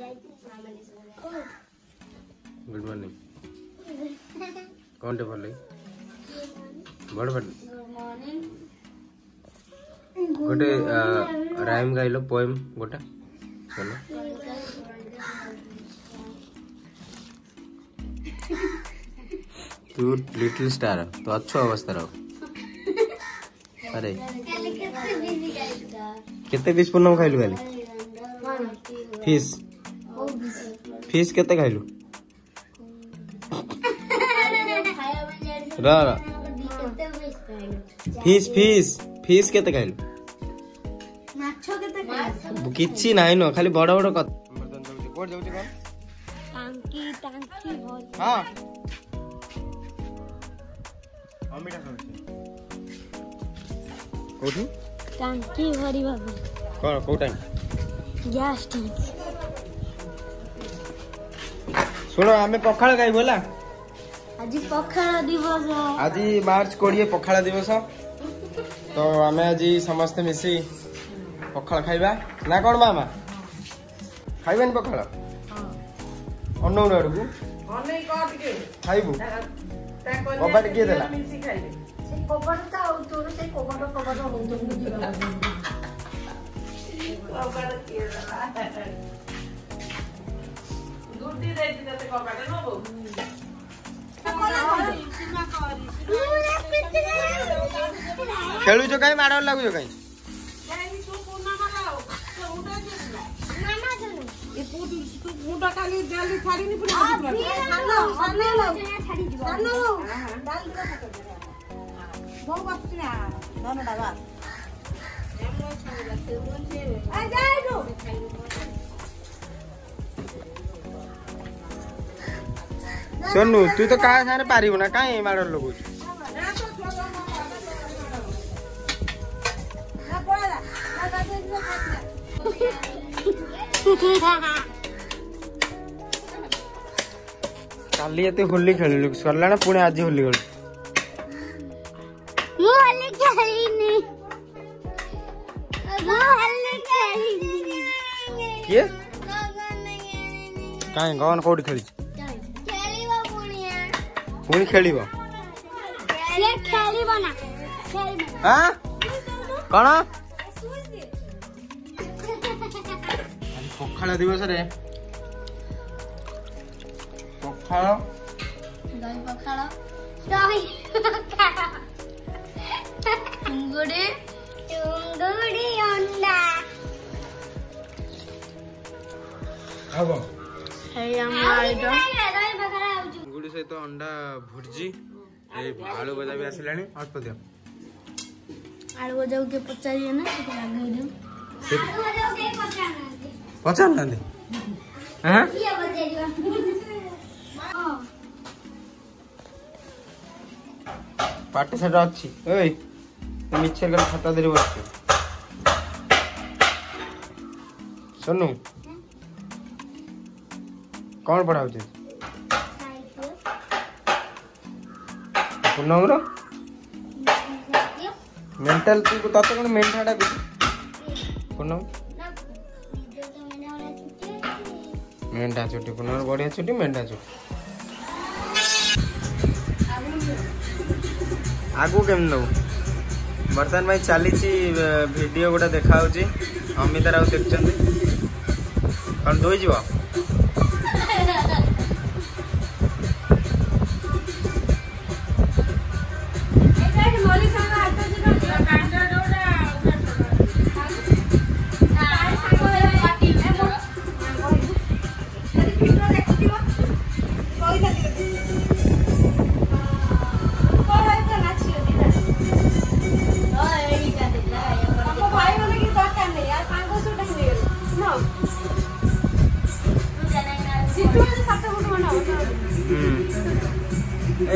Good morning कौन टे भल बड़ बड़ गोटे राइम गाइल पोएम गोटा चलो तू लिटिल स्टार तो अच्छा अवस्था रहो अरे केते बीस पूर्ण खाइलु खाली फिश फिश कितने खाइलू रा रा फिश फिश फिश केते खाइलू মাছ কেতে খাইলু কিছি নাই ন খালি বড় বড় কথা কোট যাউছি কোন টাঙ্কি টাঙ্কি ভর হ্যাঁ অমিটা খাউছি কোঠু টাঙ্কি ভরি ভাবি কোন কোটাই গ্যাস ট্যাঙ্কি ଶୁଣ ଆମେ ପଖାଳ ଖାଇବୁ ହେଲା ଆଜି ପଖାଳ ଦିବସ ଆଜି ମାର୍ଚ୍ଚ କୋଡ଼ିଏ ପଖାଳ ଦିବସ ତ ଆମେ ଆଜି ସମସ୍ତେ ମିଶି ପଖାଳ ଖାଇବା ନା କ'ଣ ମାମା ଖାଇବାନି ପଖାଳ ଅନଉନ ଆଡ଼କୁ ଖାଇବୁ କବାଟ କିଏ ଦେଲା କବାଟ କିଏ ଦେଲା ଖେଳୁଛ କାହିଁ ମାଡ଼ ଲାଗୁଛ କାହିଁ ধন্যবাদ सोनू तू तो क्या सारे पारिबु ना कहीं माड़ लगु কালি এতে হোলি খেলিলু সরলা পুনে আজি হোলি খেলু মু হোলি খেলিনি মু হোলি খেলিনি কি কাই গন কোড খেলি ପୁଣି ଖେଳିବ କଣ ପଖାଳ ଦିବସରେ ପଖାଳ ପଖାଳ ଚିଙ୍ଗୁଡ଼ି ଚିଙ୍ଗୁଡ଼ି ଅଣ୍ଡା ହବ ଏଇ ଆମ ଆଇଟମ୍ ସହିତ ଅଣ୍ଡା ଭୁର୍ଜି ଏଇ ଆଳୁ ଭଜା ବି ଆସିଲାଣି ଅଳ୍ପ ଦିଅ ଆଳୁ ଭଜାକୁ କିଏ ପଚାରିବେ ନା ପଚାରୁନାହାନ୍ତି ପାଟି ସେଟା ଅଛି ଏଇ ମିଛରେ ଗଲେ ଖାତା ଧରି ବସିଛୁ ସୋନୁ କ'ଣ ପଢ଼ା ହେଉଛି ఉన్నావురా మెంటల్ నీకు తప్పకుండా మెంటాడా కొన్నావు మెంటా చుట్టి కొన్నావు బడియా చుట్టి మెంటా చుట్టి ଆଗକୁ କେମିତି ନେବୁ ବର୍ତ୍ତମାନ ପାଇଁ ଚାଲିଛି ଭିଡ଼ିଓ ଗୋଟେ ଦେଖାହେଉଛି ଅମିତା ରାଉ ଦେଖୁଛନ୍ତି କ'ଣ ଧୋଇଯିବ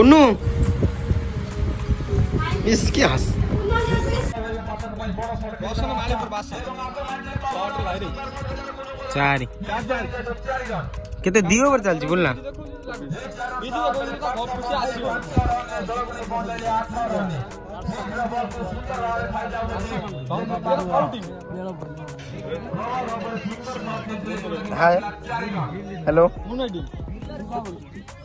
कुन्नू इसके हंस कितने दियो पर चल बोलना हाय हेलो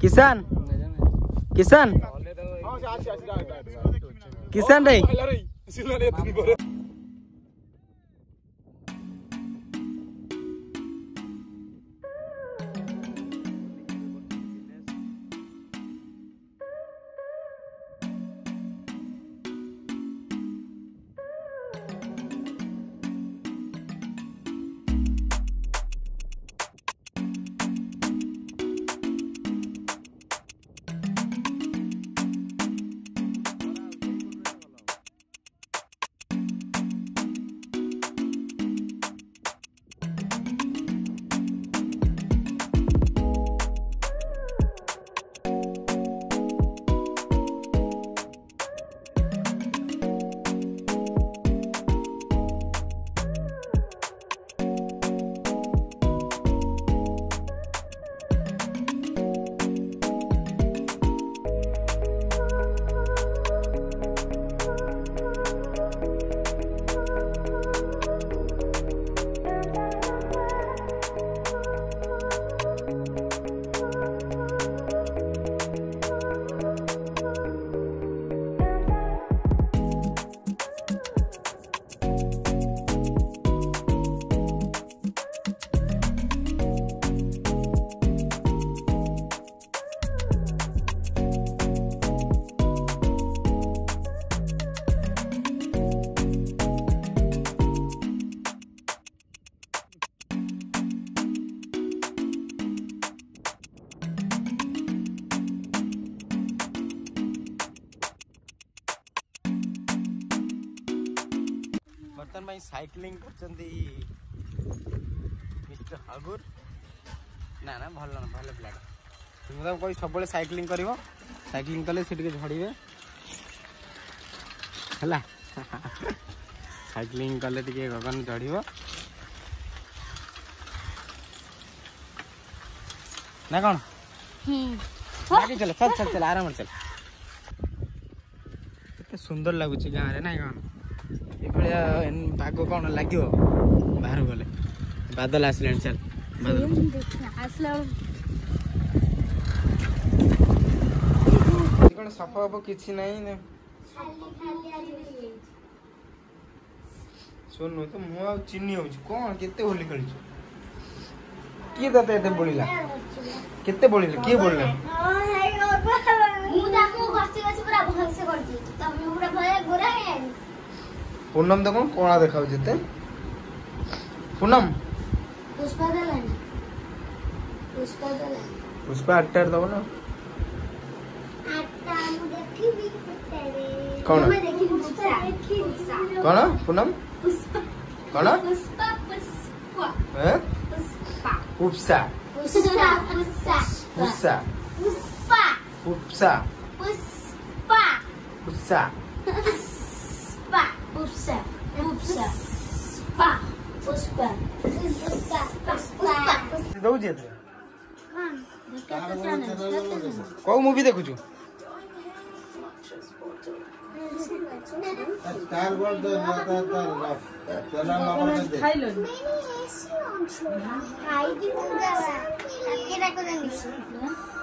কিষান কিষান কিষান রে सैक्लींग करते हगुर ना ना भल ना भल ब्लाक तुम कह सब सैक्लींग कर सैक्लींग कले झड़े है सैक्लींग कले गगन झड़ब ना कौन चल चल चल चल आराम चल सुंदर लगुच गाँव में ना कौन ଭଳିଆ ପାଗ କ'ଣ ଲାଗିବ ବାହାରକୁ ଗଲେ ବାଦଲ ଆସିଲାଣି ସାର୍ ବାଦଲ କ'ଣ ସଫା ହବ କିଛି ନାହିଁ ଶୁଣୁ ତ ମୁଁ ଆଉ ଚିନି ହେଉଛି କ'ଣ କେତେ ହୋଲି ଖେଳିଛୁ କିଏ ତତେ ଏତେ ବୋଳିଲା କେତେ ବୋଳିଲା କିଏ ବୋଳିଲା ମୁଁ ତାକୁ ଗୋରା पूनम देखो कौन देखा हो जेते पूनम पुष्पा दलानी पुष्पा दलानी पुष्पा अट्टर दो ना अट्टा हम देखी भी पुष्पा कौन हम देखी पुष्पा कौन पूनम पुष्पा कौन पुष्पा पुष्पा हैं Pushpa Pushpa Pushpa Pushpa Pushpa Pushpa Pushpa Pushpa Pushpa Pupsa. Pupsa. Spa. Puspa. Puspa. Puspa. ଦଉଛି ଏଥିରେ କୋଉ ମୁଭି ଦେଖୁଛୁ ଖାଇଲୁ